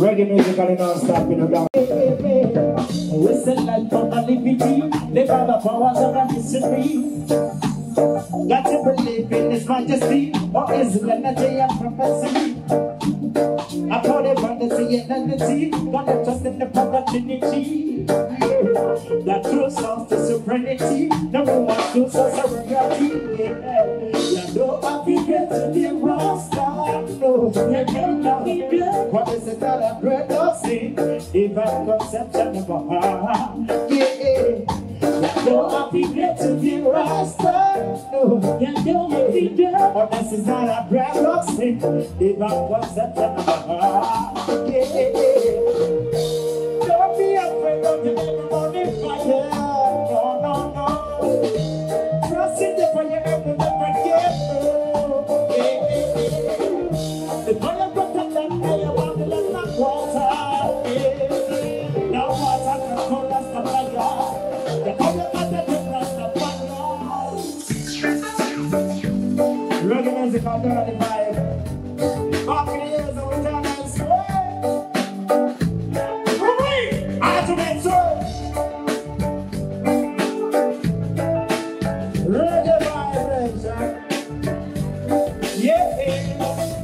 Reggae music and non-stop in the down. Listen like from the liberty, live by the powers of our history. Got to believe in His Majesty, or is it energy and prophecy? I call it vanity and entity, gonna trust in the proper Trinity. That true sounds to serenity, number one true source of reality. Yeah. You know I feel to the rasta, no, you cannot be good. What is it that I dread of sin? Divine conception of a heart. Yeah. No, I feel to the rasta, no, you know be good. What is it that I dread of sin? Divine conception of a Reggae music gonna vibe. Back in the years of time and Yeah.